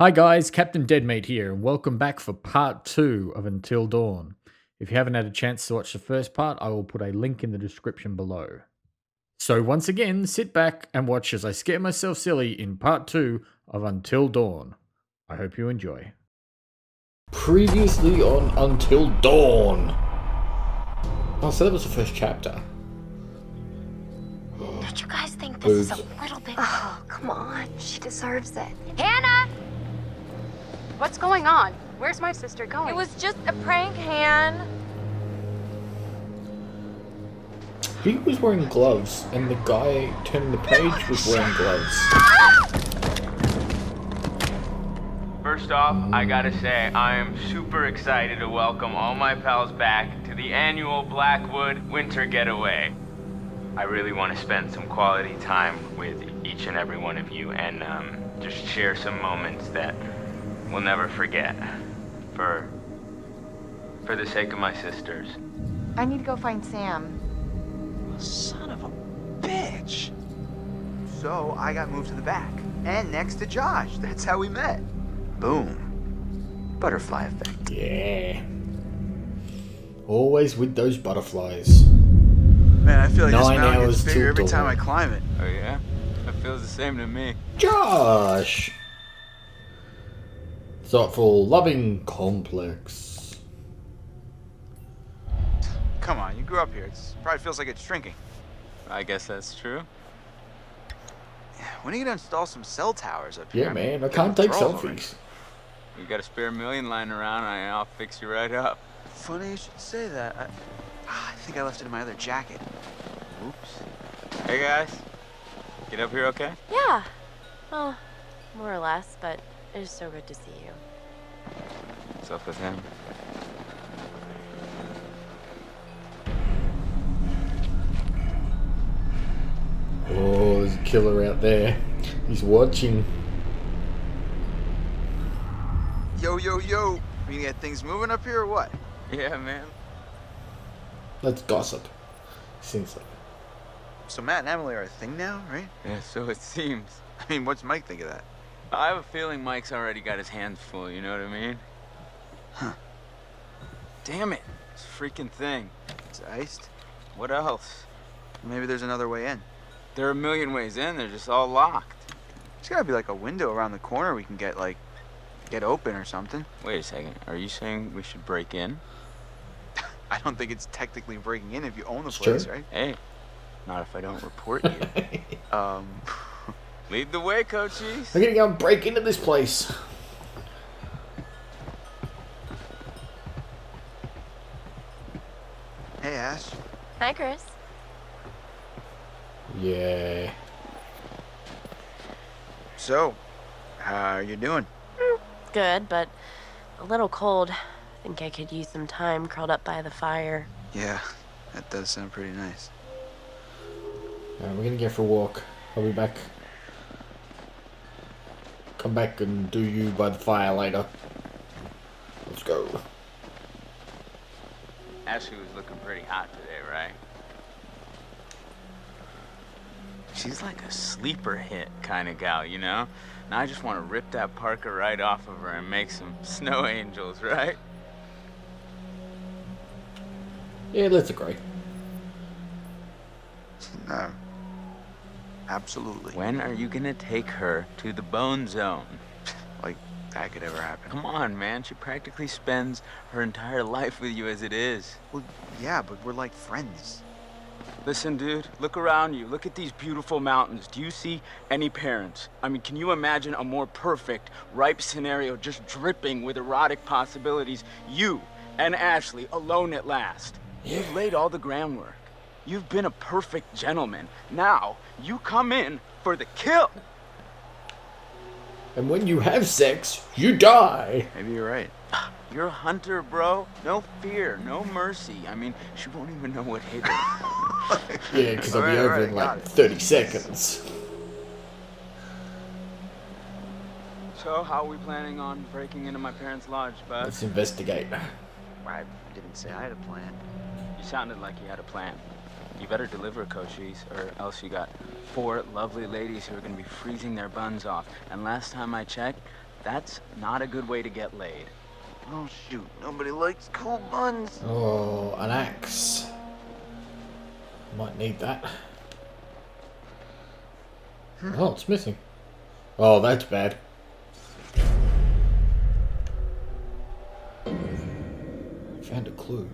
Hi guys, Captain Deadmeat here, and welcome back for part two of Until Dawn. If you haven't had a chance to watch the first part, I will put a link in the description below. So once again, sit back and watch as I scare myself silly in part two of Until Dawn. I hope you enjoy. Previously on Until Dawn. Oh, so that was the first chapter. Don't you guys think this is a little bit... Oh, come on. She deserves it. Hannah! What's going on? Where's my sister going? It was just a prank, Han. He was wearing gloves, and the guy turning the page was wearing gloves. First off, I gotta say, I am super excited to welcome all my pals back to the annual Blackwood Winter Getaway. I really want to spend some quality time with each and every one of you and um, just share some moments that we'll never forget. For, for the sake of my sisters. I need to go find Sam. Son of a bitch. So I got moved to the back and next to Josh. That's how we met. Boom. Butterfly effect. Yeah. Always with those butterflies. Man, I feel like this Nine mountain hours gets bigger every time I climb it. Oh yeah? That feels the same to me. Josh! Thoughtful, loving, complex. Come on, you grew up here. It probably feels like it's shrinking. I guess that's true. When are you gonna install some cell towers up here? Yeah, I mean, man, I can't take withdrawals already. selfies. We got a spare million lying around and I'll fix you right up. Funny you should say that. I, Ah, I think I left it in my other jacket. Oops. Hey guys, get up here okay? Yeah. Well, more or less, but it's so good to see you. What's up with him? Oh, there's a killer out there. He's watching. Yo, yo, yo. We gonna things moving up here or what? Yeah, man. Let's gossip. Seems like. So Matt and Emily are a thing now, right? Yeah, so it seems. I mean, what's Mike think of that? I have a feeling Mike's already got his hands full, you know what I mean? Huh. Damn it. This freaking thing. It's iced. What else? Maybe there's another way in. There are a million ways in, they're just all locked. There's gotta be like a window around the corner we can get like get open or something. Wait a second. Are you saying we should break in? I don't think it's technically breaking in if you own the It's place, true. right? Hey, not if I don't report you. Um, Lead the way, Cochise. I'm gonna go and break into this place. hey Ash. Hi, Chris. Yeah. So, how are you doing? Good, but a little cold. I think I could use some time curled up by the fire. Yeah, that does sound pretty nice. Alright, we're gonna go for a walk. I'll be back. Come back and do you by the fire later. Let's go. Ashley was looking pretty hot today, right? She's like a sleeper hit kind of gal, you know? Now I just want to rip that parka right off of her and make some snow angels, right? Yeah, let's agree. No. Absolutely. When are you gonna take her to the bone zone? Like that could ever happen. Come on, man. She practically spends her entire life with you as it is. Well, yeah, but we're like friends. Listen, dude, look around you. Look at these beautiful mountains. Do you see any parents? I mean, can you imagine a more perfect, ripe scenario just dripping with erotic possibilities? You and Ashley alone at last. You've laid all the groundwork. You've been a perfect gentleman. Now, you come in for the kill. And when you have sex, you die. Maybe you're right. You're a hunter, bro. No fear, no mercy. I mean, she won't even know what hit her. Yeah, because I'll be over alright, in like it. 30 seconds. so, how are we planning on breaking into my parents' lodge, bud? Let's investigate. I didn't say I had a plan. You sounded like you had a plan. You better deliver, Cochise, or else you got four lovely ladies who are gonna be freezing their buns off. And last time I checked, That's not a good way to get laid. Oh shoot, nobody likes cold buns. Oh, an axe. Might need that. Oh, it's missing. Oh, that's bad. Found a clue.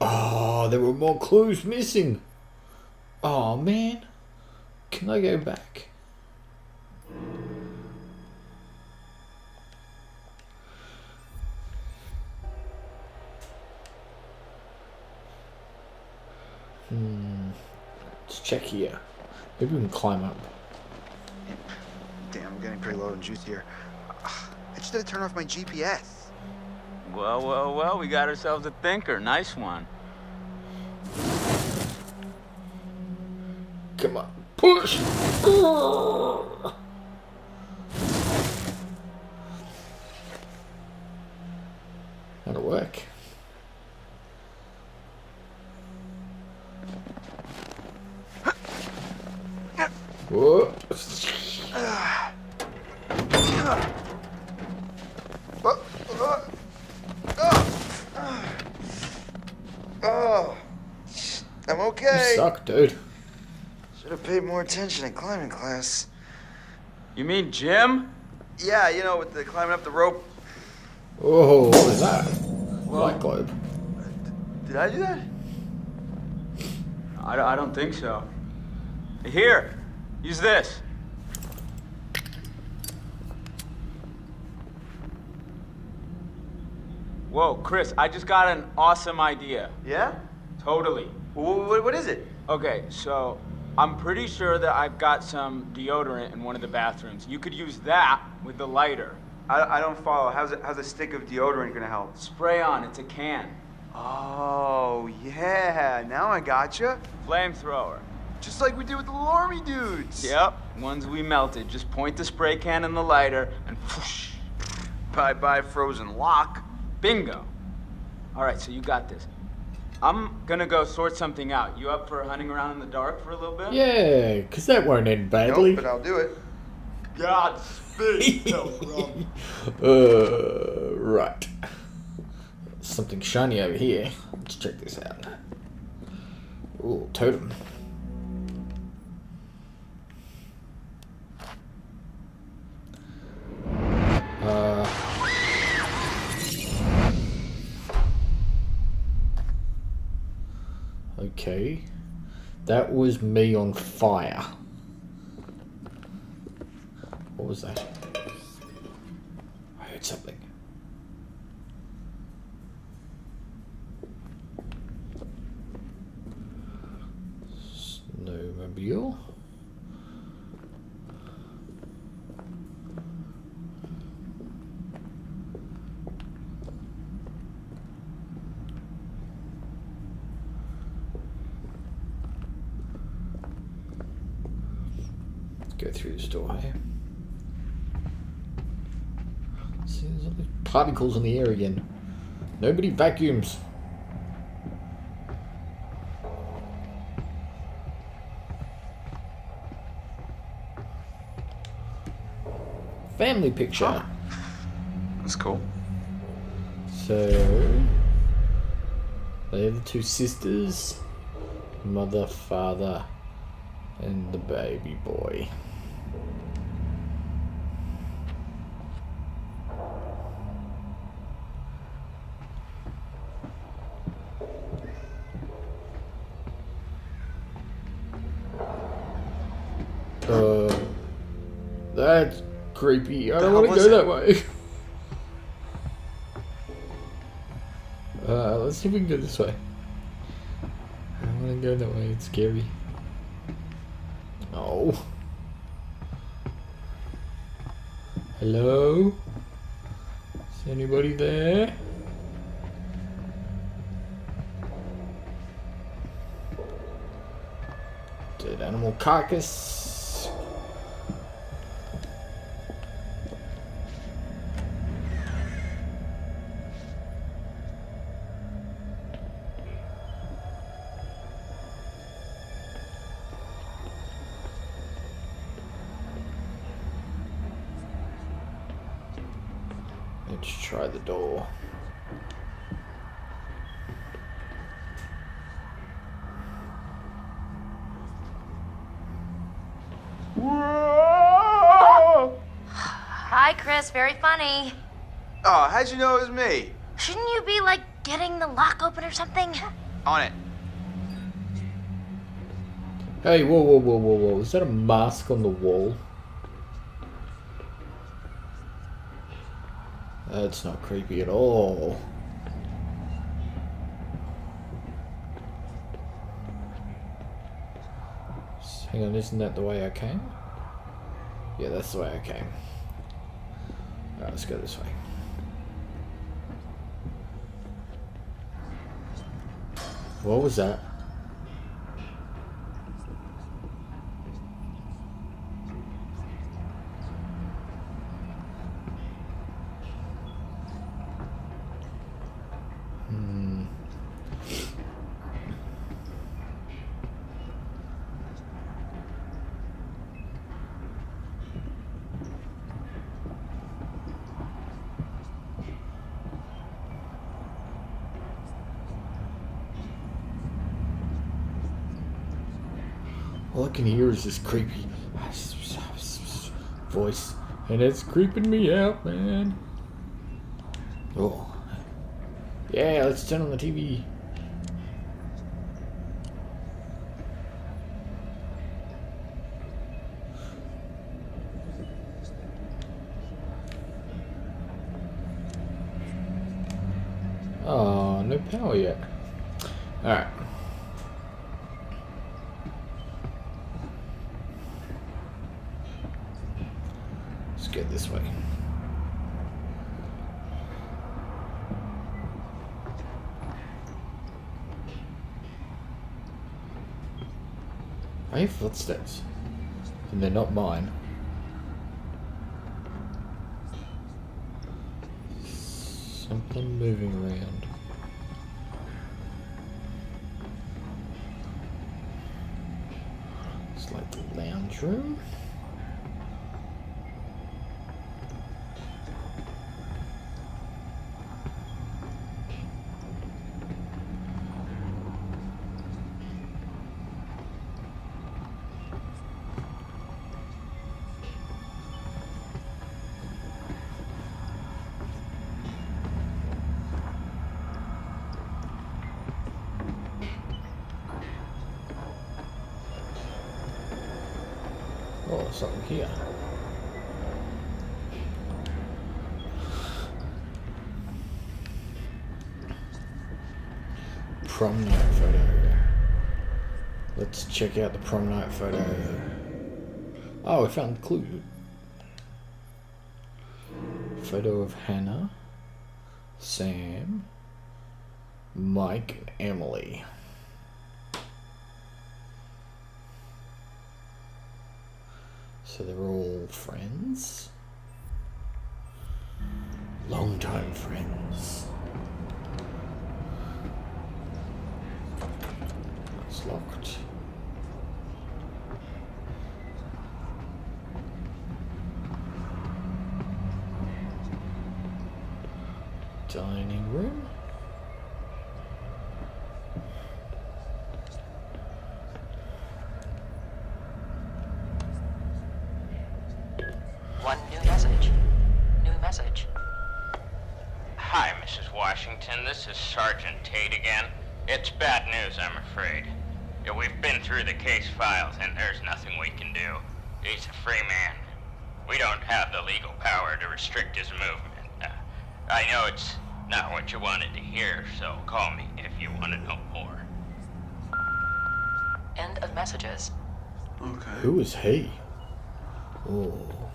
Oh, there were more clues missing. Oh, man. Can I go back? Hmm. Let's check here. Maybe we can climb up. Damn, I'm getting pretty low on juice here. I just had to turn off my GPS. Well, well, well, we got ourselves a thinker. Nice one. Come on. Push! That'll work. Whoa. Oh, oh, oh. Oh, I'm You okay. suck, dude. Should have paid more attention in climbing class. You mean gym? Yeah, you know, with the climbing up the rope. Oh, what was that? Light globe. Did I do that? I, I don't think so. Here, use this. Whoa, Chris, I just got an awesome idea. Yeah? Totally. What, what is it? Okay, so I'm pretty sure that I've got some deodorant in one of the bathrooms. You could use that with the lighter. I, I don't follow. How's, it, how's a stick of deodorant gonna help? Spray on, it's a can. Oh, yeah. Now I gotcha. Flamethrower. Just like we did with the army dudes. Yep, ones we melted. Just point the spray can in the lighter and whoosh. Bye bye, frozen lock. Bingo. All right, so you got this. I'm gonna go sort something out. You up for hunting around in the dark for a little bit? Yeah, because that won't end badly. Nope, but I'll do it. Godspeed, uh, right. Something shiny over here. Let's check this out. Ooh, totem. Okay. That was me on fire. What was that? I heard something. Snowmobile. Let's go through this door here. See, there's all these particles in the air again. Nobody vacuums. Family picture. That's cool. So they're the two sisters, mother, father, and the baby boy. Uh, that's creepy. I don't want to go it? that way. Uh, let's see if we can go this way. I don't want to go that way. It's scary. Oh. Hello? Is anybody there? Dead animal carcass. Chris. Very funny. Oh, how'd you know it was me? Shouldn't you be, like, getting the lock open or something? On it. Hey, whoa, whoa, whoa, whoa, whoa. Is that a mask on the wall? That's not creepy at all. Hang on, isn't that the way I came? Yeah, that's the way I came. Alright, let's go this way. What was that? Can hear is this creepy voice, and it's creeping me out, man. Oh. Yeah, let's turn on the TV. Oh, no power yet. Alright. Let's get this way. I hear footsteps. And they're not mine. Something moving around. It's like the lounge room. Something here. Prom night photo. Let's check out the prom night photo. Oh, I found the clue. Photo of Hannah, Sam, Mike, Emily. So they're all friends. Long-time friends. It's locked. Dining room. One new message. New message. Hi, Mrs. Washington. This is Sergeant Tate again. It's bad news, I'm afraid. Yeah, we've been through the case files, and there's nothing we can do. He's a free man. We don't have the legal power to restrict his movement. Uh, I know it's not what you wanted to hear, so call me if you want to know more. End of messages. Okay. Who is he? Oh.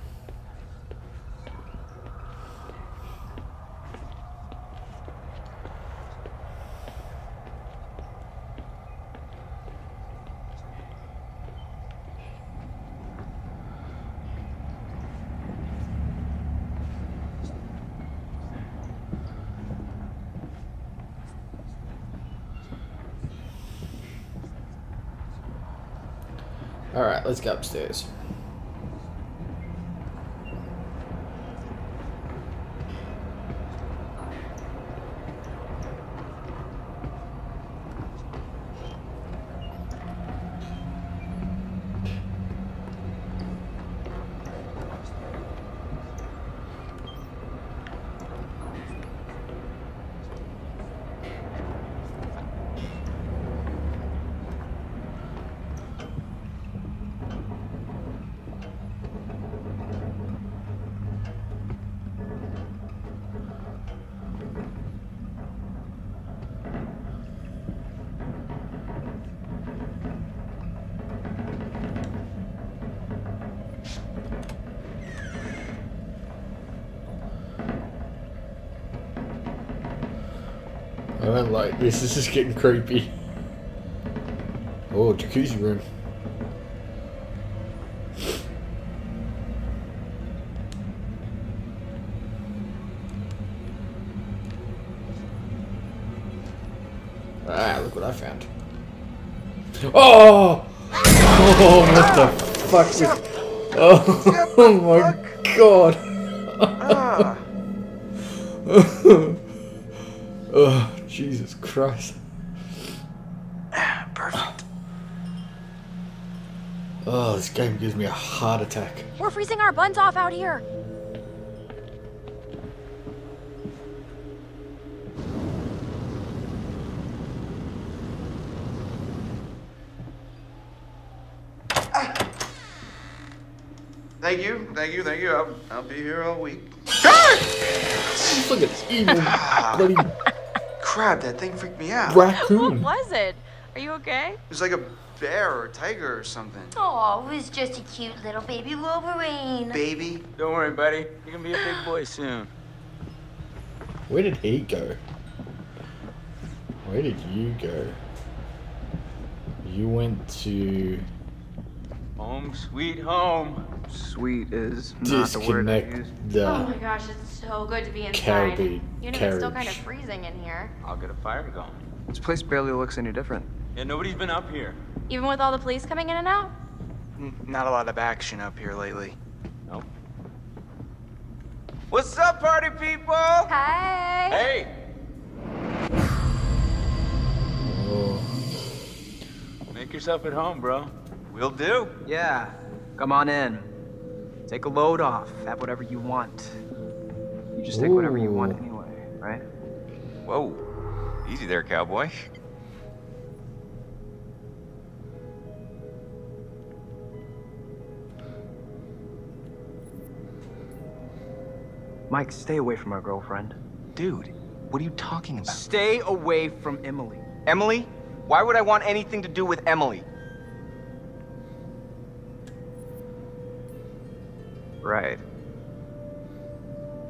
Alright, let's go upstairs. I don't like this. This is getting creepy. Oh, jacuzzi room. Ah, look what I found. Oh! Oh, what the fuck? was- Oh, oh my god! Christ. perfect. Oh, this game gives me a heart attack. We're freezing our buns off out here. Thank you, thank you, thank you. I'll, I'll be here all week. Look at this evil bloody Crap, that thing freaked me out. What was it? Are you okay? It was like a bear or a tiger or something. Oh, it was just a cute little baby Wolverine. Baby. Don't worry, buddy. You're gonna be a big boy soon. Where did he go? Where did you go? You went to Home sweet home. Sweet is not the word I use. the. Oh my gosh, it's so good to be inside. Caribbean You know, it's still kind of freezing in here. I'll get a fire going. This place barely looks any different. Yeah, nobody's been up here. Even with all the police coming in and out? Not a lot of action up here lately. Nope. What's up, party people? Hi. Hey! Oh, Make yourself at home, bro. Will do. Yeah. Come on in. Take a load off. Have whatever you want. You just take whatever you want anyway, right? Whoa. Easy there, cowboy. Mike, stay away from our girlfriend. Dude, what are you talking about? Stay away from Emily. Emily? Why would I want anything to do with Emily? Right.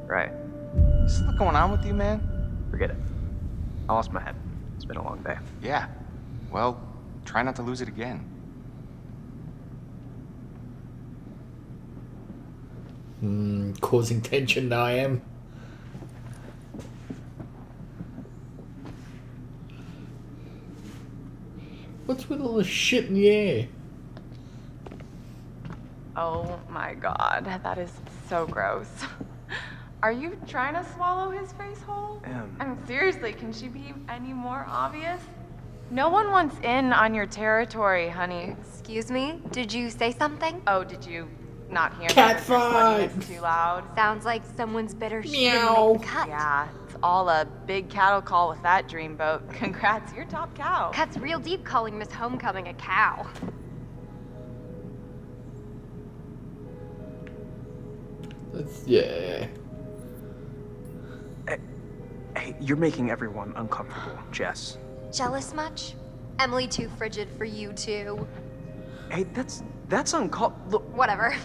Right. Is something going on with you, man? Forget it. I lost my head. It's been a long day. Yeah. Well, try not to lose it again. Hmm, causing tension. I am. What's with all the shit in the air? Oh my god, that is so gross. Are you trying to swallow his face whole? Em. I mean, seriously, can she be any more obvious? No one wants in on your territory, honey. Excuse me? Did you say something? Oh, did you not hear Cat me? Was your fight! too loud? Sounds like someone's bitter she Meow. didn't make the cut. Yeah, it's all a big cattle call with that dreamboat. Congrats, you're top cow. Cuts real deep calling Miss Homecoming a cow. That's, yeah. Hey, hey, you're making everyone uncomfortable, Jess. Jealous much? Emily too frigid for you too. Hey, that's that's uncalled. Look, Whatever.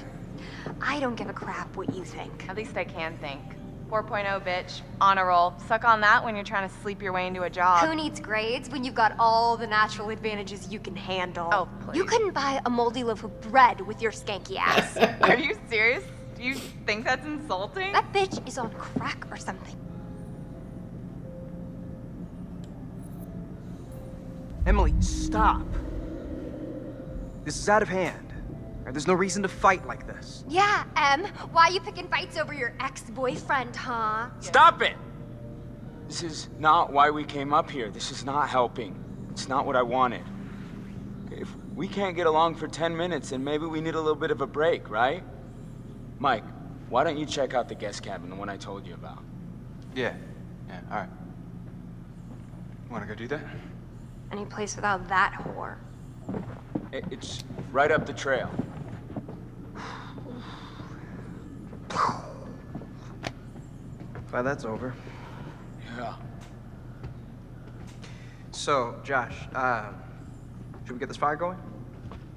I don't give a crap what you think. At least I can think. 4.0, bitch. On a roll. Suck on that when you're trying to sleep your way into a job. Who needs grades when you've got all the natural advantages you can handle? Oh, please. You couldn't buy a moldy loaf of bread with your skanky ass. Are you serious? Do you think that's insulting? that bitch is on crack or something. Emily, stop. This is out of hand. There's no reason to fight like this. Yeah, Em. Why are you picking fights over your ex-boyfriend, huh? Stop it! This is not why we came up here. This is not helping. It's not what I wanted. If we can't get along for 10 minutes, then maybe we need a little bit of a break, right? Mike, why don't you check out the guest cabin, the one I told you about? Yeah. Yeah, alright. You Wanna go do that? Any place without that whore. It- It's right up the trail. Glad that's over. Yeah. So, Josh, uh, should we get this fire going?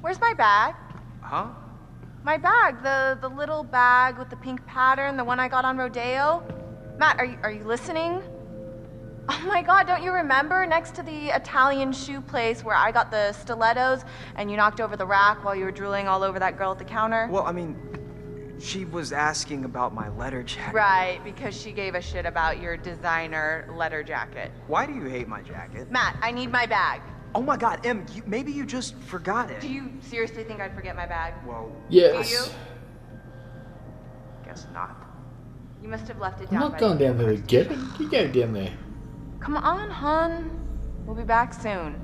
Where's my bag? Huh? My bag, the the little bag with the pink pattern, the one I got on Rodeo. Matt, are you are you listening? Oh my god, don't you remember next to the Italian shoe place where I got the stilettos and you knocked over the rack while you were drooling all over that girl at the counter? Well, I mean, she was asking about my letter jacket. Right, because she gave a shit about your designer letter jacket. Why do you hate my jacket? Matt, I need my bag. Oh my god, Em, you, maybe you just forgot it. Do you seriously think I'd forget my bag? Well, Yes. Do you? guess not. You must have left it down. I'm down. not going down there to get it. You go down there. Come on, hon. We'll be back soon.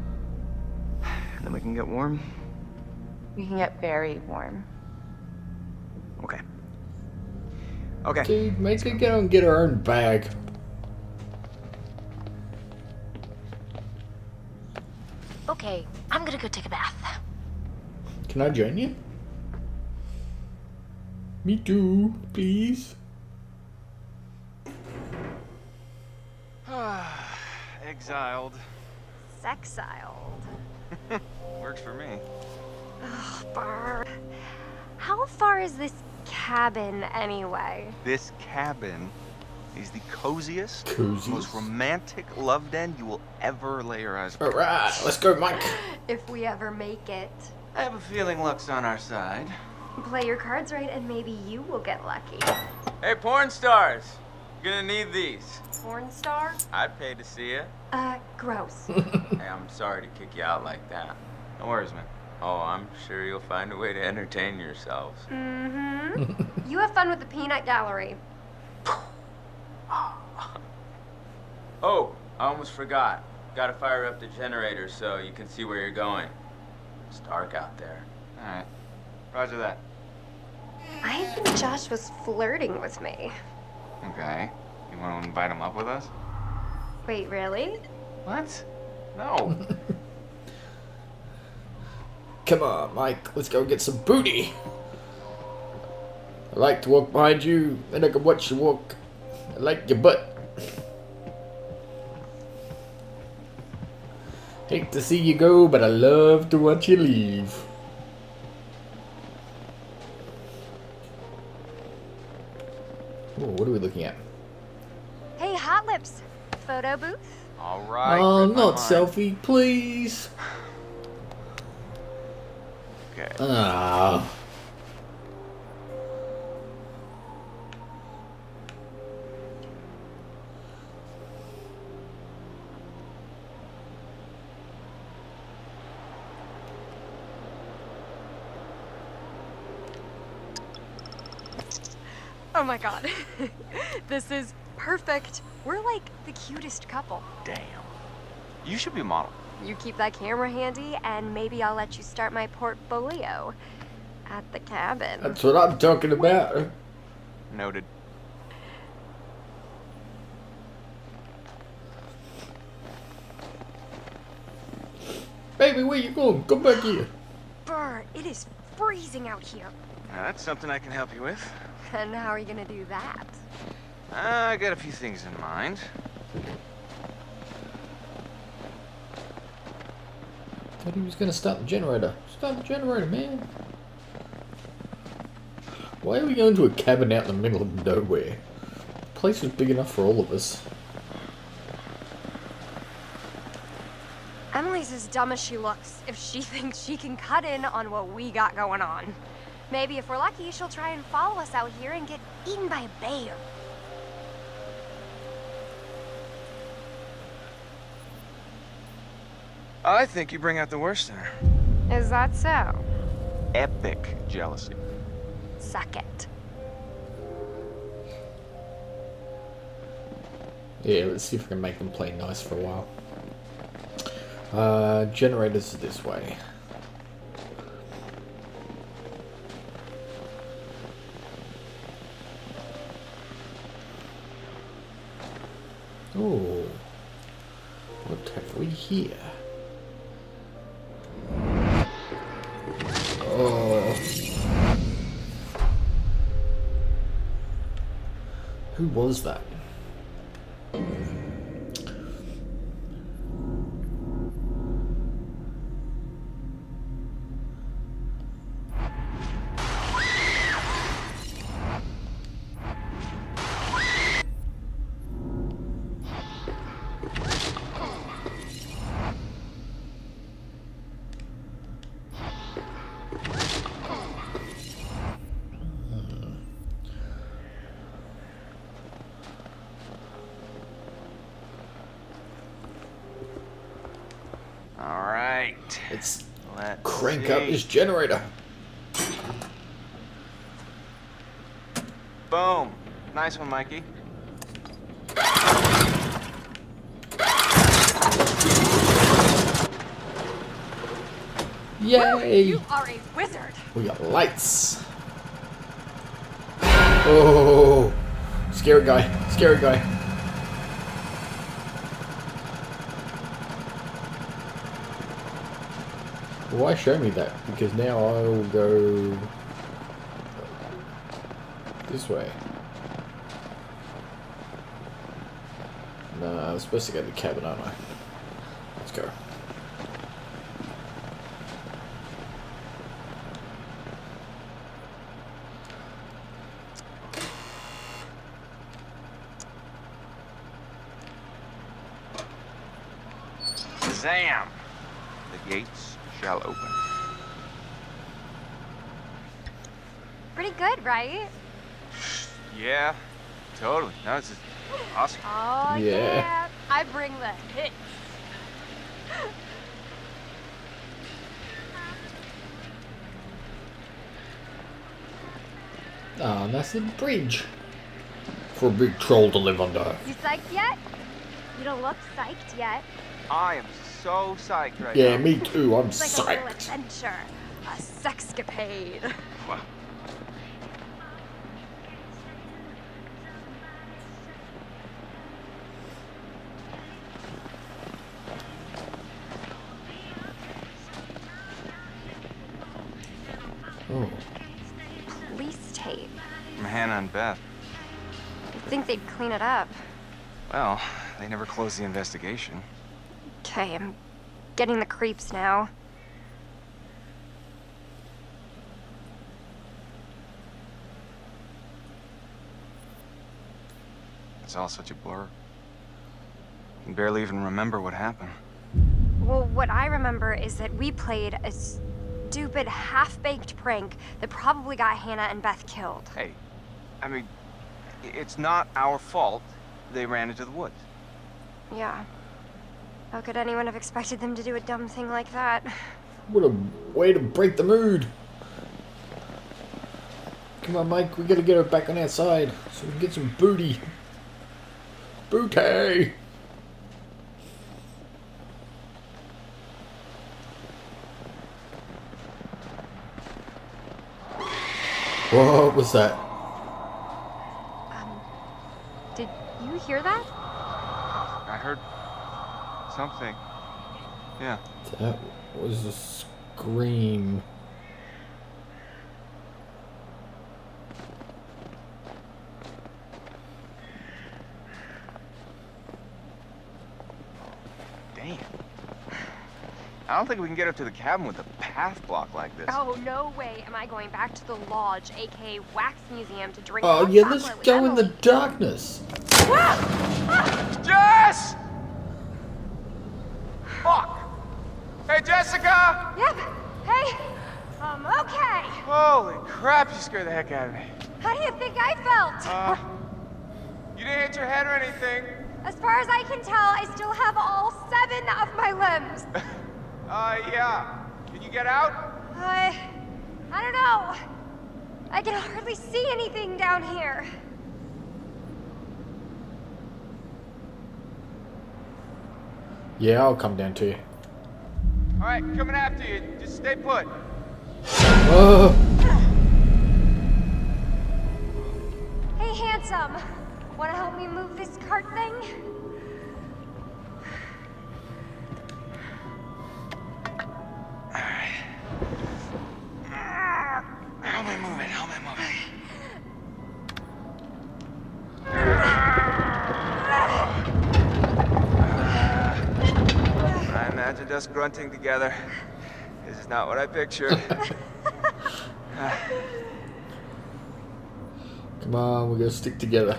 Then we can get warm. We can get very warm. Okay. Okay. Dude, make her go and get her own bag. Okay, I'm gonna go take a bath. Can I join you? Me too, please. Exiled. Sexiled. Works for me. Ugh, Burr. How far is this cabin anyway? This cabin is the coziest, Coziest? most romantic love den you will ever lay your eyes on. Alright, let's go, Mike. If we ever make it. I have a feeling luck's on our side. Play your cards right and maybe you will get lucky. Hey, porn stars! You're gonna need these. Porn star? I'd pay to see you. Uh, gross. Hey, I'm sorry to kick you out like that. No worries, man. Oh, I'm sure you'll find a way to entertain yourselves. mm-hmm. you have fun with the peanut gallery. Oh, I almost forgot. Gotta fire up the generator so you can see where you're going. It's dark out there. Alright. Roger that. I think Josh was flirting with me. Okay. You want to invite him up with us? Wait, really? What? No. Come on, Mike, let's go get some booty. I like to walk behind you, and I can watch you walk. I like your butt. Hate to see you go, but I love to watch you leave. Oh, what are we looking at? Hey, Hot Lips. Photo booth? Alright. oh, read my not selfie, please. Okay. Ah. Oh my god. this is perfect. We're like the cutest couple. Damn. You should be a model. You keep that camera handy, and maybe I'll let you start my portfolio at the cabin. That's what I'm talking about. Noted. Baby, where you going? Come back here. Burr, it is freezing out here. Now, that's something I can help you with. And how are you gonna do that? Uh, I got a few things in mind. Thought he was gonna start the generator. Start the generator, man. Why are we going to a cabin out in the middle of nowhere? The place was big enough for all of us. Emily's as dumb as she looks if she thinks she can cut in on what we got going on. Maybe if we're lucky, she'll try and follow us out here and get eaten by a bear. I think you bring out the worst in her. Is that so? Epic jealousy. Suck it. Yeah, let's see if we can make them play nice for a while. Uh, generators this way. Oh, what have we here? Oh. Who was that? Crank see. up this generator. Boom. Nice one, Mikey. Yay! You are a wizard. We got lights. Oh, scary guy, scary guy. Why show me that? Because now I'll go this way. No, I'm supposed to go to the cabin, aren't I? Let's go. Zam! The gates shall open. Pretty good, right? Yeah, totally. No, this is awesome. Oh Yeah. yeah. I bring the hits. Ah, that's the bridge. For a big troll to live under. You psyched yet? You don't look psyched yet. I am so psyched right Yeah, now. me too. I'm It's like a little psyched. adventure, a sexcapade. Clean it up. Well, they never closed the investigation. Okay, I'm getting the creeps now. It's all such a blur. I Can barely even remember what happened. Well, what I remember is that we played a stupid, half-baked prank that probably got Hannah and Beth killed. Hey, I mean, it's not our fault they ran into the woods. Yeah. How could anyone have expected them to do a dumb thing like that? what a way to break the mood. Come on, Mike. We gotta get her back on our side so we can get some booty. Booty! What was that? Um, did you hear that? I heard something. Yeah. That was a scream. Damn. I don't think we can get up to the cabin with a path block like this. Oh, no way am I going back to the lodge, aka Wax Museum, to drink Oh yeah, let's chocolate with go in the darkness. Jess! Fuck! Hey, Jessica! Yep. Hey, um, okay. Holy crap, you scared the heck out of me. How do you think I felt? Uh, you didn't hit your head or anything. As far as I can tell, I still have all seven of my limbs. Uh, yeah. Can you get out? I... I don't know. I can hardly see anything down here. Yeah, I'll come down to you. All right, coming after you. Just stay put. Oh, Hey, handsome. Want to help me move this cart thing? Grunting together. This is not what I pictured. come on, we're gonna stick together.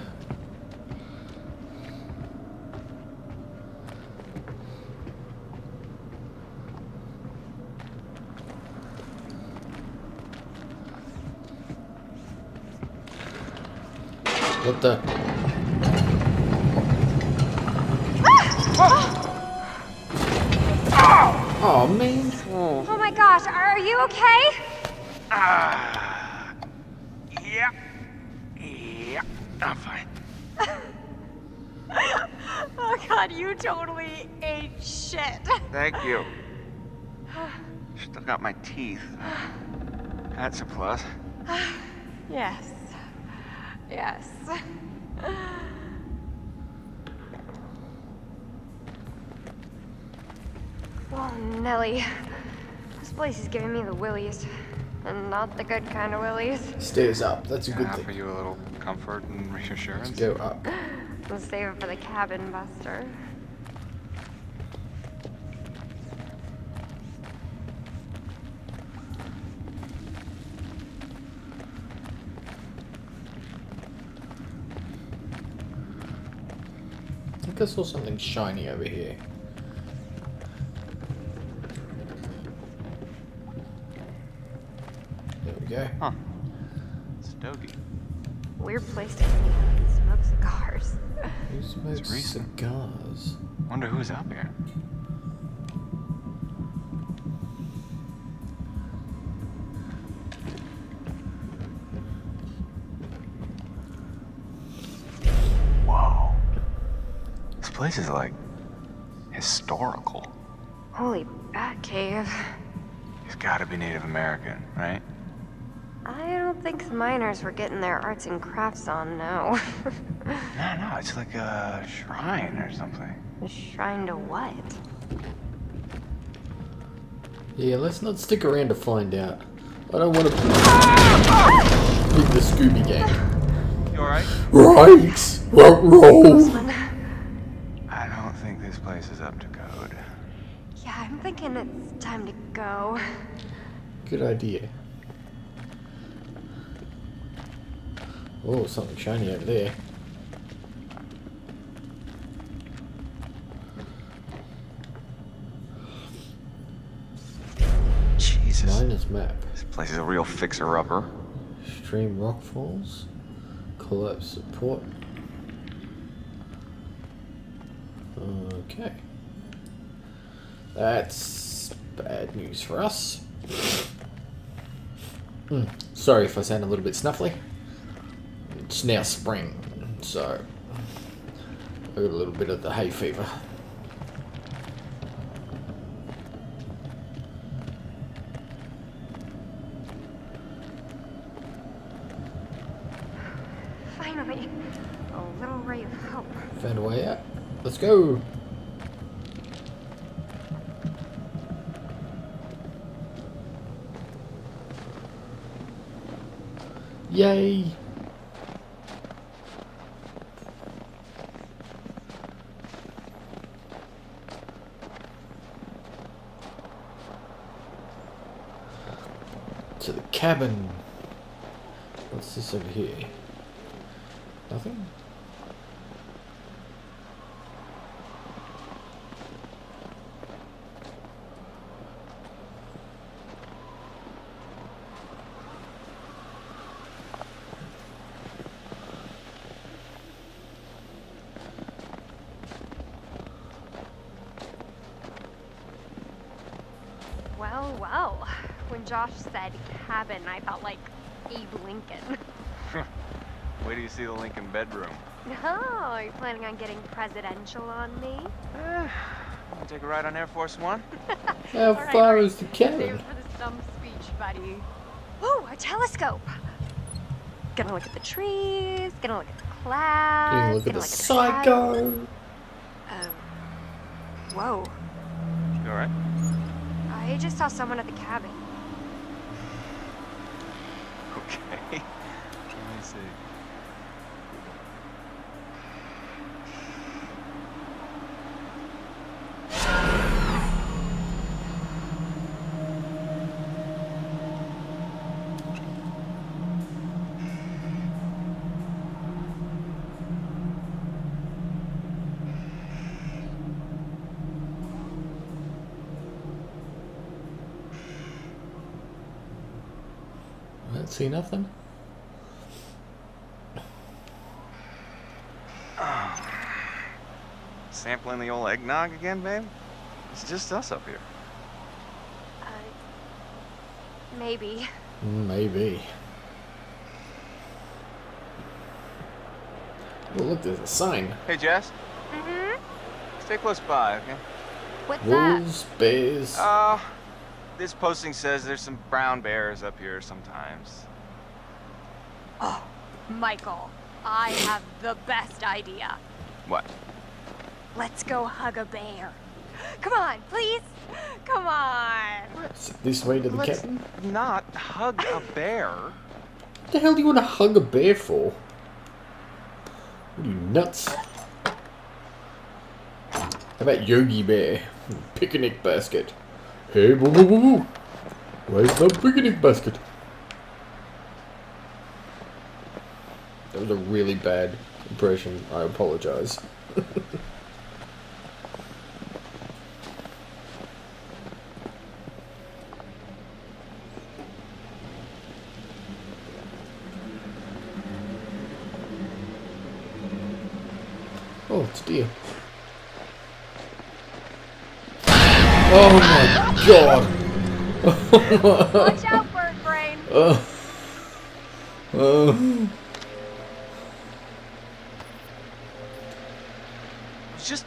What the? Oh man! Oh. Oh my gosh, are you okay? Ah. Yeah. Yeah. I'm fine. oh god, you totally ate shit. Thank you. Still got my teeth. That's a plus. yes. Yes. Oh, Nelly. This place is giving me the willies. And not the good kind of willies. Stairs up. That's a good Offer thing. you a little comfort and reassurance. Let's go up. We'll save it for the cabin buster. I think I saw something shiny over here. There we go. Huh. Stogie. Weird place to hang out and smoke cigars. Who smokes recent. cigars? Wonder who's up here. Whoa. This place is like historical. Holy bat cave. He's gotta be Native American, right? I don't think the miners were getting their arts and crafts on, no. No, no, it's like a shrine or something. A shrine to what? Yeah, let's not stick around to find out. I don't want to be the Scooby Gang. You alright? Right, Ro- roll. I don't think this place is up to code. Yeah, I'm thinking it's time to go. Good idea. Oh, something shiny over there. Jesus. Map. This place is a real fixer-upper. Stream rock falls. Collapse support. Okay. That's bad news for us. Hmm, Sorry if I sound a little bit snuffly. It's now spring, so I got a little bit of the hay fever. Finally, a little ray of hope. Found a way out. Let's go. Yay. To the cabin. What's this over here? Nothing? Oh, well, well. When Josh said cabin, I felt like Abe Lincoln. Wait till you see the Lincoln bedroom. Oh, are you planning on getting presidential on me? Eh, wanna take a ride on Air Force One? How All right, far all right. is the Save cabin? it for the stump speech, buddy. Ooh, a telescope. Gonna look at the trees. Gonna look at the clouds. Gonna look at gonna the sky. psycho. Oh. Um, whoa. Just saw someone at the cabin. See nothing. Sampling the old eggnog again, babe? It's just us up here. Uh, Maybe. Maybe. Oh, look, there's a sign. Hey, Jess. Mm-hmm. Stay close by, okay? What's that? Wolves, bears. Uh, this posting says there's some brown bears up here sometimes. Michael, I have the best idea. What? Let's go hug a bear. Come on, please. Come on. This way to the Let's cabin. not hug a bear. What the hell do you want to hug a bear for? What are you nuts? How about Yogi Bear? Picnic basket. Hey, boo boo boo boo. Where's the picnic basket? A really bad impression. I apologize. oh, it's deer. Oh my god! Watch out, bird brain. Uh, uh, It's just,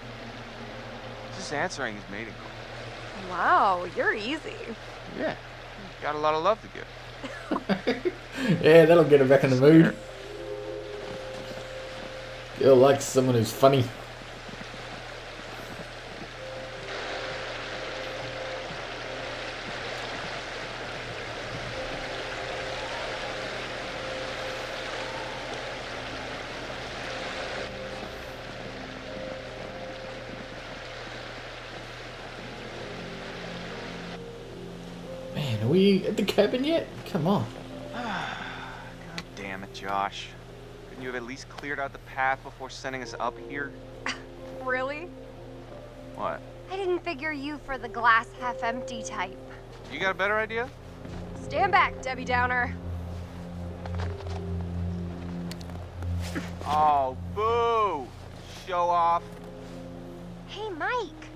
just answering his mating call. Wow, you're easy. Yeah. Got a lot of love to give. yeah, that'll get her back in the mood. Girl likes someone who's funny. Man, are we at the cabin yet? Come on. God damn it, Josh. Couldn't you have at least cleared out the path before sending us up here? Really? What? I didn't figure you for the glass half empty type. You got a better idea? Stand back, Debbie Downer. Oh, boo! Show off. Hey, Mike.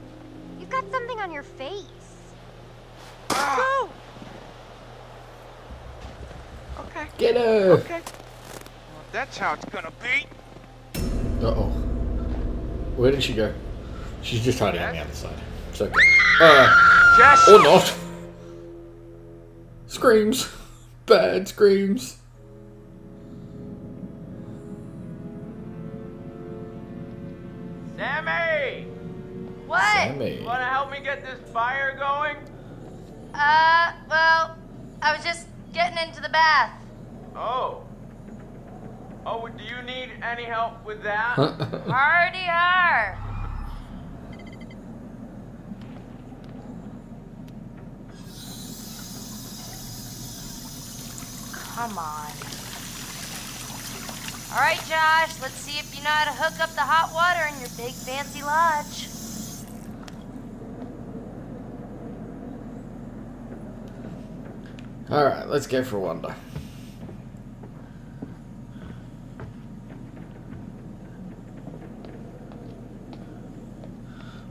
You've got something on your face. Ah! Okay. Get her! Okay. Well, that's how it's gonna be. Uh oh. Where did she go? She's just hiding on the other side. It's okay. Uh, Jess! or not. Screams. Bad screams. Sammy! What? Sammy. Wanna help me get this fire going? Uh, well, I was just getting into the bath. Oh. Oh, do you need any help with that? Hardy har. Come on. All right, Josh, let's see if you know how to hook up the hot water in your big fancy lodge. Alright, let's go for a wander.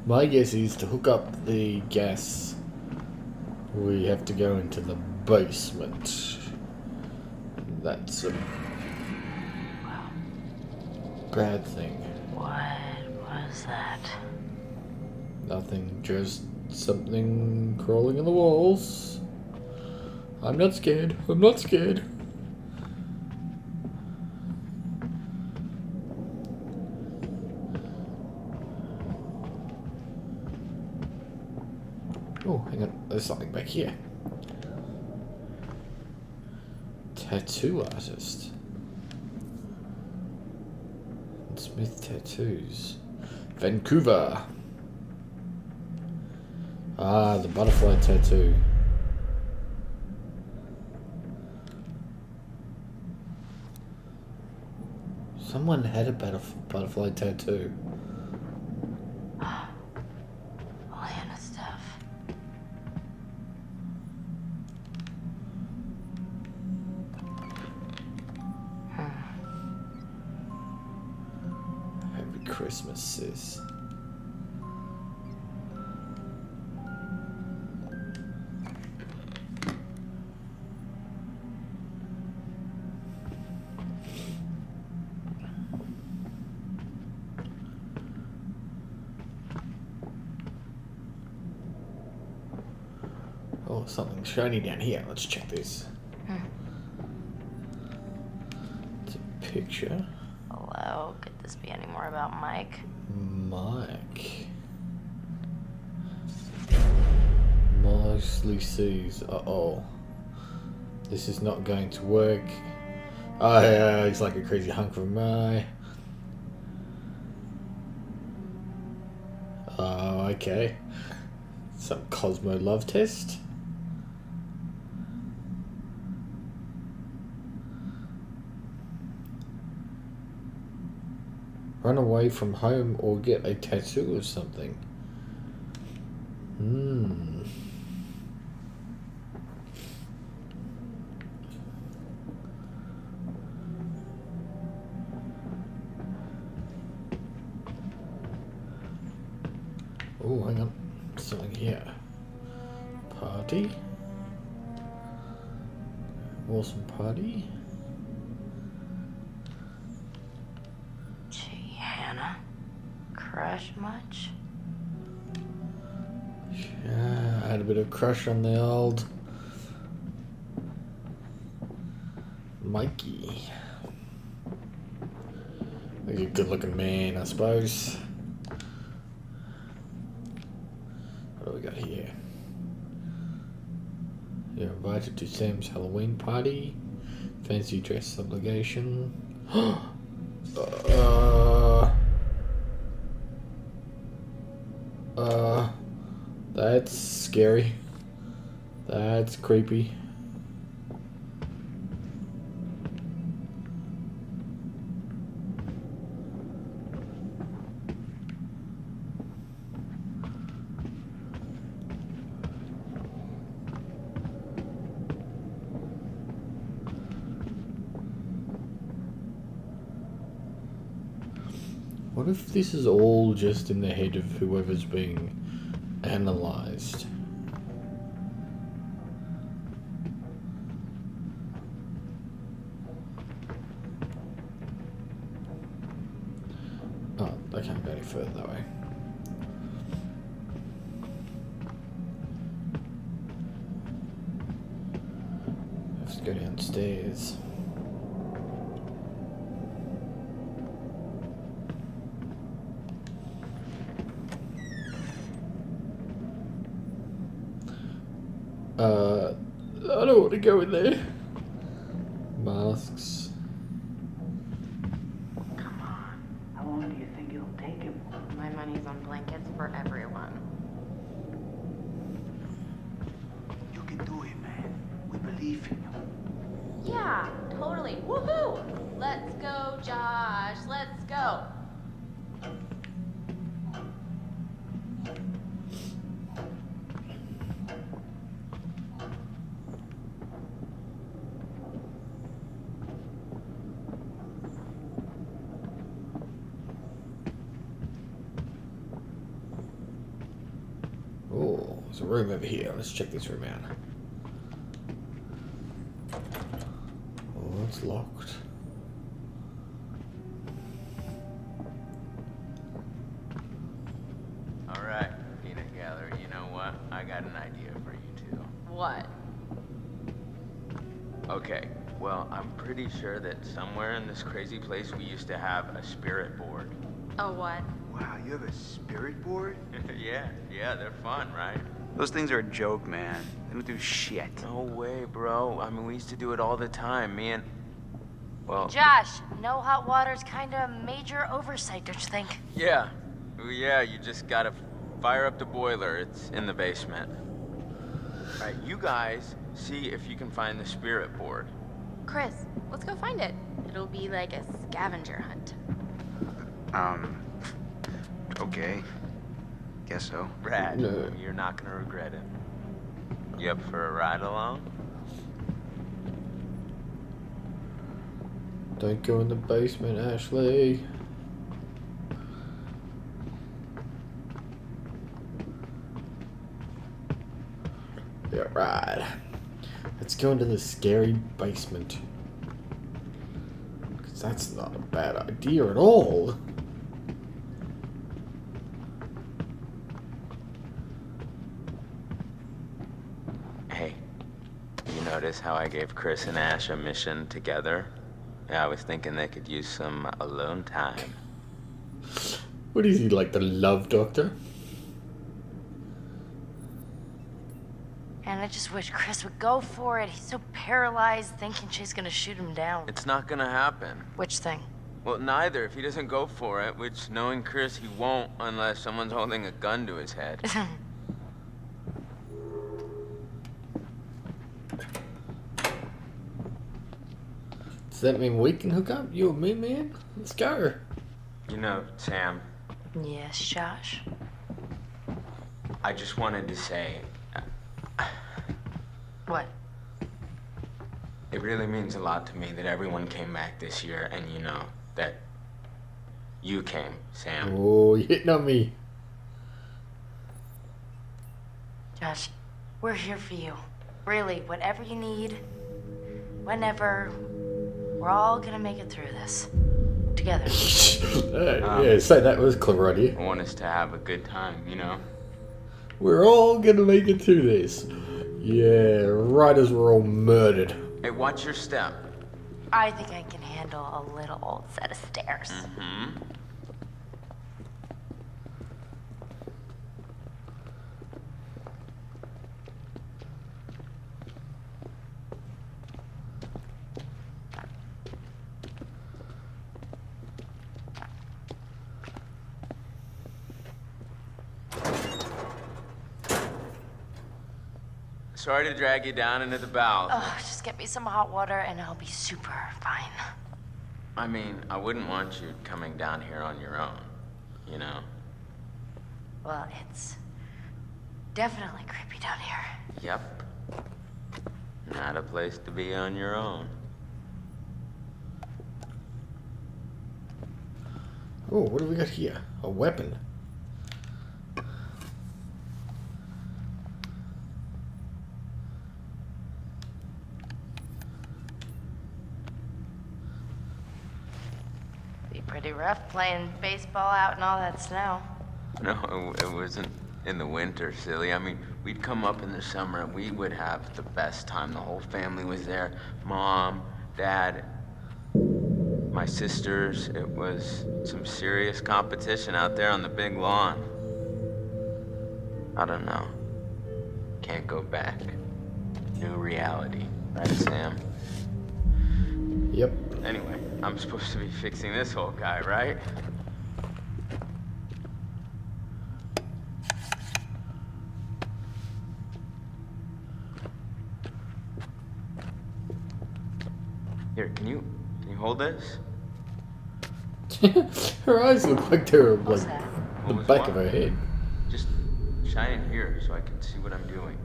My guess is to hook up the gas, we have to go into the basement. That's a bad thing. What was that? Nothing, just something crawling in the walls. I'm not scared. I'm not scared. Oh, hang on. There's something back here. Tattoo artist. Smith Tattoos. Vancouver. Ah, the butterfly tattoo. Someone had a butterf- butterfly tattoo. Mike? Mike. Mostly sees. Uh oh. This is not going to work. Oh, yeah, he's like a crazy hunk of guy. Oh, okay. Some Cosmo love test. Run away from home or get a tattoo or something. Hmm. Oh, hang on. Something here. Party. Awesome party. Gee, Hannah. Crush much? Yeah, I had a bit of crush on the old Mikey. He's a good looking man, I suppose. What do we got here? You're invited to Sam's Halloween party. Fancy dress obligation. scary. That's creepy. What if this is all just in the head of whoever's being analyzed? Go downstairs. Uh, I don't want to go in there. Masks. How long do you think it'll take him? My money's on blankets for everyone. You can do it, man. We believe in you. Yeah, totally. Woohoo! Let's go, Josh. Let's go. Oh, there's a room over here. Let's check this room out. Oh, it's locked. All right, peanut gatherer. You know what? I got an idea for you two. What? Okay. Well, I'm pretty sure that somewhere in this crazy place we used to have a spirit board. A what? Wow, you have a spirit board? yeah, yeah, they're fun, right? Those things are a joke, man. They don't do shit. No way, bro. I mean, we used to do it all the time. Me and. Well, Josh, no hot water's kind of a major oversight, don't you think? yeah. Oh, Yeah, you just gotta fire up the boiler. It's in the basement. All right, you guys see if you can find the spirit board. Chris, let's go find it. It'll be like a scavenger hunt. Um, okay. Guess so. Brad, No. you're not gonna regret it. You up for a ride along? Don't go in the basement, Ashley. Yeah, right. Let's go into the scary basement. Because that's not a bad idea at all. Notice how I gave Chris and Ash a mission together? Yeah, I was thinking they could use some alone time. What is he like, the love doctor? And I just wish Chris would go for it. He's so paralyzed thinking she's gonna shoot him down. It's not gonna happen. Which thing? Well, neither. If he doesn't go for it, which knowing Chris, he won't unless someone's holding a gun to his head. Does that mean we can hook up? You and me, man? Let's go. You know, Sam, Yes, Josh. I just wanted to say What? it really means a lot to me that everyone came back this year and you know that you came, Sam. Oh, you hitting on me. Josh, we're here for you. Really, whatever you need, whenever, we're all gonna make it through this. Together. Hey, Um, yeah, say that was clever idea. I want us to have a good time, you know? We're all gonna make it through this. Yeah, right as we're all murdered. Hey, watch your step. I think I can handle a little old set of stairs. Hmm? Sorry to drag you down into the bowels. Oh, just get me some hot water and I'll be super fine. I mean, I wouldn't want you coming down here on your own, you know? Well, it's definitely creepy down here. Yep. Not a place to be on your own. Oh, what do we got here? A weapon. Pretty rough playing baseball out in all that snow. No, it, it wasn't in the winter, silly. I mean, we'd come up in the summer and we would have the best time. The whole family was there. Mom, dad, my sisters. It was some serious competition out there on the big lawn. I don't know. Can't go back. New reality. Right, Sam? Yep. Anyway, I'm supposed to be fixing this whole guy, right? Here, can you can you hold this? her eyes look like they're like the back what? of her head. Just shine in here so I can see what I'm doing.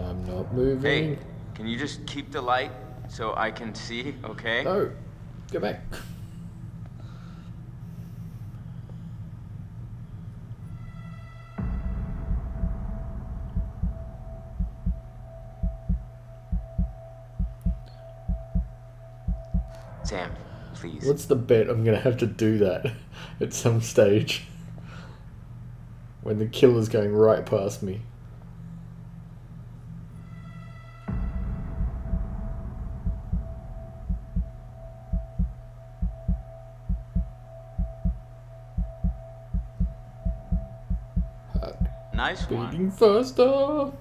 I'm not moving. Hey, can you just keep the light so I can see, okay? No, go back. Sam, please. What's the bet I'm gonna have to do that at some stage? When the killer's going right past me. Nice one. Faster.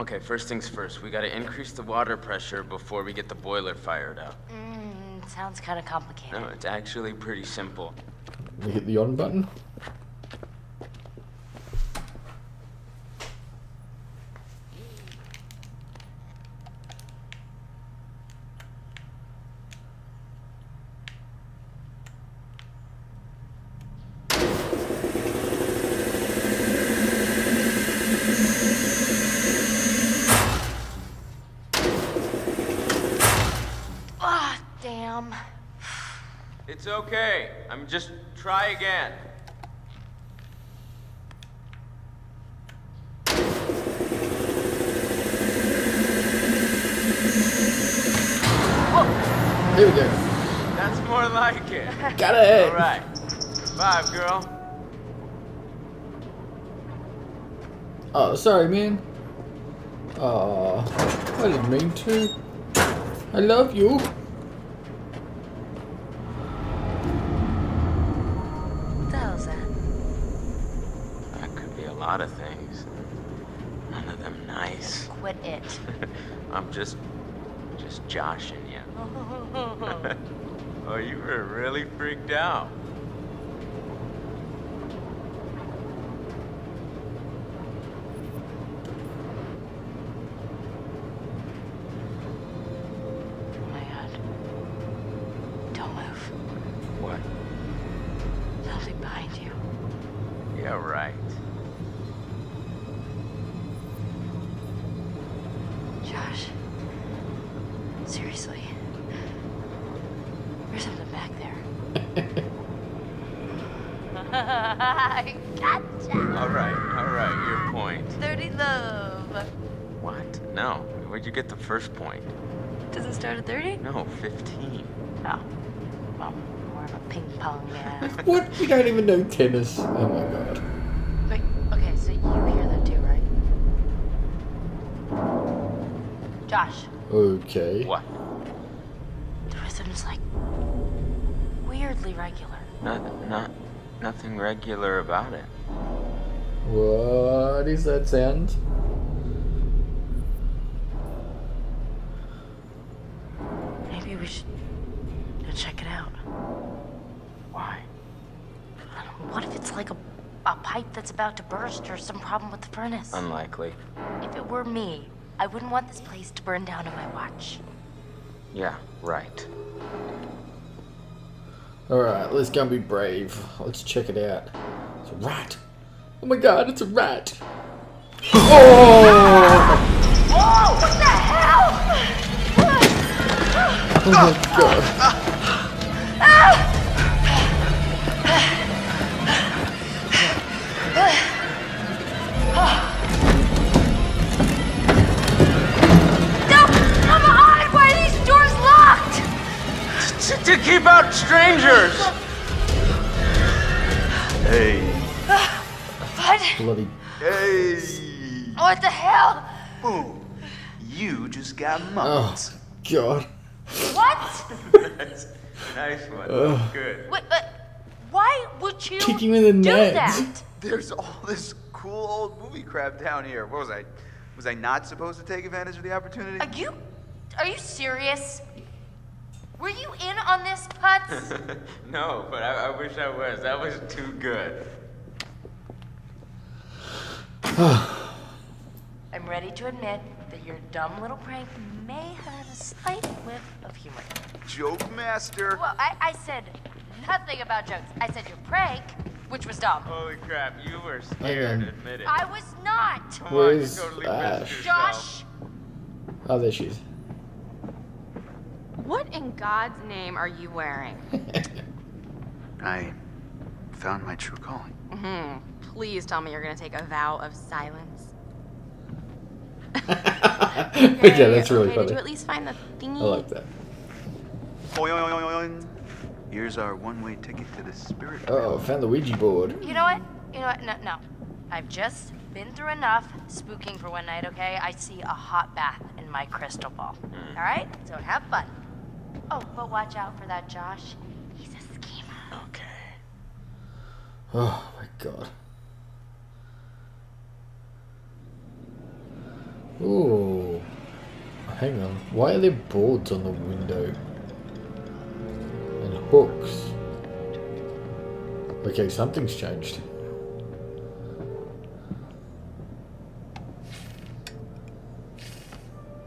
Okay, first things first. We gotta increase the water pressure before we get the boiler fired up. Mm, sounds kind of complicated. No, it's actually pretty simple. We hit the on button. Ah, damn. It's okay. I'm just try again. Here we go. That's more like it. Got it. All right. Five, girl. Oh, sorry, man. Oh, I didn't mean to. I love you. What the that? That could be a lot of things. None of them nice. Quit it. I'm just, just joshing you. you were really freaked out. First point? Does it start at 30? No, 15. Oh. Well, more of a ping pong man. What? We don't even know tennis. Oh my god. Wait, okay, so you hear that too, right? Josh, Okay. What? the rhythm's like weirdly regular. Not, not, nothing regular about it. What is that sound? We should go check it out. Why? I don't know, What if it's like a, a pipe that's about to burst or some problem with the furnace? Unlikely. if it were me, I wouldn't want this place to burn down on my watch. Yeah, right. Alright, let's go and be brave. Let's check it out. It's a rat. Oh my god, it's a rat. Oh! Whoa! What the hell? Oh my god. No! Come on! Why are these doors locked? To, to keep out strangers! Hey. What? Bloody. Hey. What the hell? Boom. You just got Oh mugged. god. What? nice, nice one. Ugh. Good. What? But why would you Kick him in the do net. that? There's all this cool old movie crap down here. What was I? Was I not supposed to take advantage of the opportunity? Are you? Are you serious? Were you in on this, Putz? no, but I, I wish I was. That was too good. I'm ready to admit that your dumb little prank may have a slight whiff of humor. Joke master. Well, I, I said nothing about jokes. I said your prank, which was dumb. Holy crap, you were scared. on. Admit it. I was not. Come on, you Where's totally Ash? Josh, Oh, there she is. What in God's name are you wearing? I found my true calling. Mm -hmm. Please tell me you're gonna take a vow of silence. okay, that's really okay, Did you at least find the thingy? I like that. Here's our one-way ticket to the spirit. Oh, found the Ouija board. you know what? You know what? No, no. I've just been through enough spooking for one night, okay? I see a hot bath in my crystal ball. Mm. All right? So have fun. Oh, but watch out for that Josh. He's a schemer. Okay. Oh my god. Ooh. Hang on. Why are there boards on the window? And hooks. Okay, something's changed.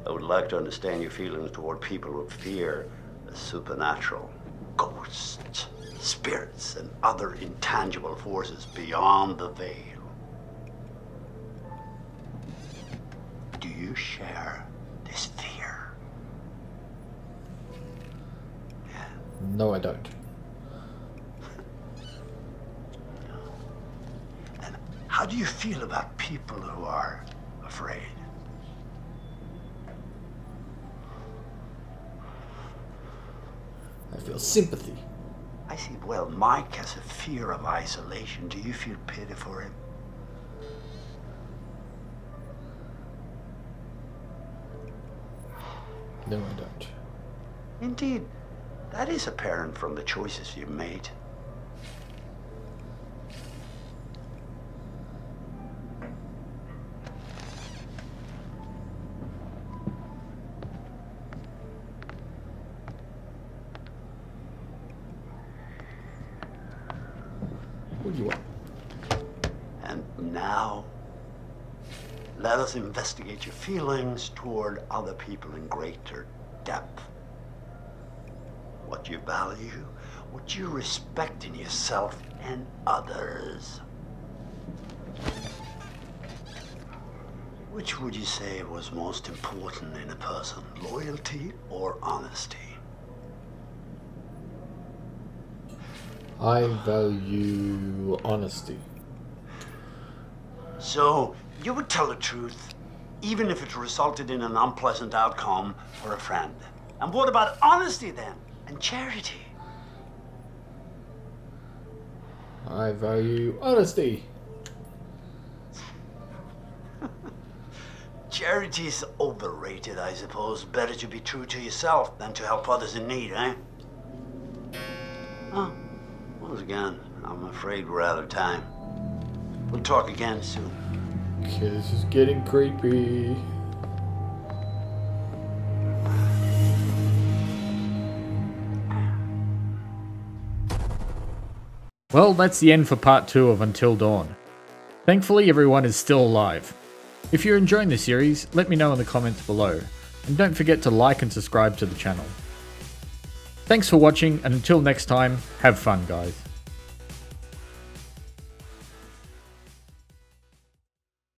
I would like to understand your feelings toward people who fear the supernatural, ghosts, spirits, and other intangible forces beyond the veil. You share this fear? No, I don't. And how do you feel about people who are afraid? I feel sympathy. I see, well, Mike has a fear of isolation. Do you feel pity for him? No, I don't. Indeed, that is apparent from the choices you made. What do you want? And now, us investigate your feelings toward other people in greater depth. What you value, what you respect in yourself and others. Which would you say was most important in a person, loyalty or honesty? I value honesty. So, you would tell the truth, even if it resulted in an unpleasant outcome for a friend. And what about honesty then? And charity? I value honesty. Charity is overrated, I suppose. Better to be true to yourself than to help others in need, eh? Huh. Once again, I'm afraid we're out of time. We'll talk again soon. Okay, this is getting creepy. Well, that's the end for part 2 of Until Dawn. Thankfully, everyone is still alive. If you're enjoying the series, let me know in the comments below, and don't forget to like and subscribe to the channel. Thanks for watching, and until next time, have fun, guys.